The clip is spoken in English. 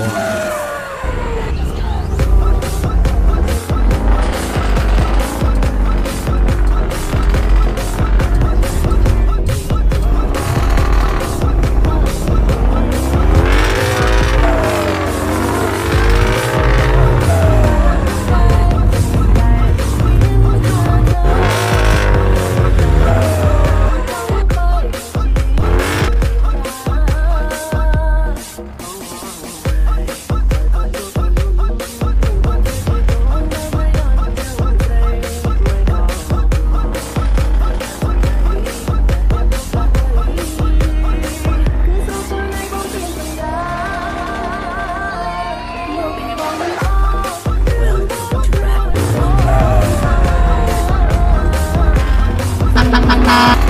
Wow. Bye.